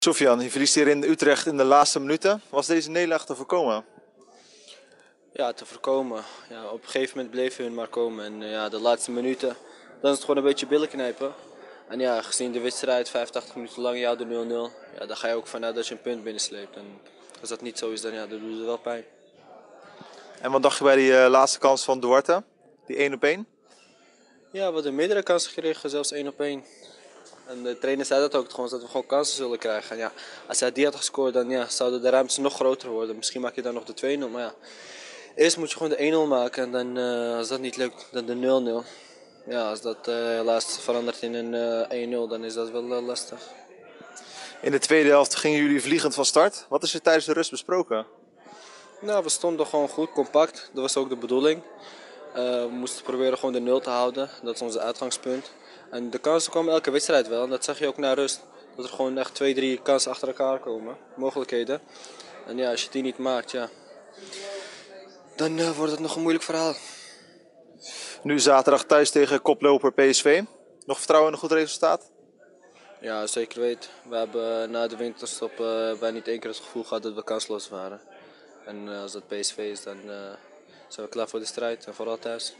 Sofian, je verliest hier in Utrecht in de laatste minuten. Was deze nederlaag te voorkomen? Ja, te voorkomen. Ja, op een gegeven moment bleven hun maar komen. En eh, ja, de laatste minuten, dan is het gewoon een beetje billen knijpen. En ja, gezien de wedstrijd 85 minuten lang, jou de 0-0. Ja, dan ga je ook vanuit dat je een punt binnensleept. En als dat niet zo is, dan ja, dan doet het wel pijn. En wat dacht je bij die eh, laatste kans van Duarte? Die 1 op 1? Ja, we hadden meerdere kansen gekregen, zelfs één op één. En de trainer zei dat ook, gewoon, dat we gewoon kansen zullen krijgen. En ja, als hij die had gescoord, dan ja, zouden de ruimtes nog groter worden. Misschien maak je dan nog de 2-0, maar ja. Eerst moet je gewoon de 1-0 maken en dan, eh, als dat niet lukt, dan de 0-0. Ja, als dat eh, helaas verandert in een eh, 1-0, dan is dat wel eh, lastig. In de tweede helft gingen jullie vliegend van start. Wat is er tijdens de rust besproken? Nou, we stonden gewoon goed, compact. Dat was ook de bedoeling. Eh, we moesten proberen gewoon de nul te houden. Dat is ons uitgangspunt. En de kansen komen elke wedstrijd wel. En dat zag je ook na rust. Dat er gewoon echt twee, drie kansen achter elkaar komen. Mogelijkheden. En ja, als je die niet maakt, ja. Dan eh, wordt het nog een moeilijk verhaal. Nu zaterdag thuis tegen koploper PSV. Nog vertrouwen in een goed resultaat? Ja, zeker weet. We hebben eh, na de winterstop bij niet één keer het gevoel gehad dat we kansloos waren. En als dat PSV is, dan سواء كلافو دي سترايت فراتاس